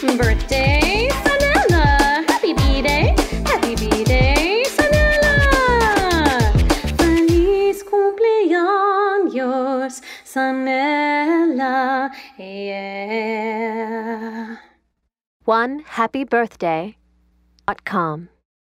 Birthday, Sanella. Happy B-Day. Happy B-Day, Sanella. Feliz cumpleaños, Sanella. Yeah. One happy birthday dot com.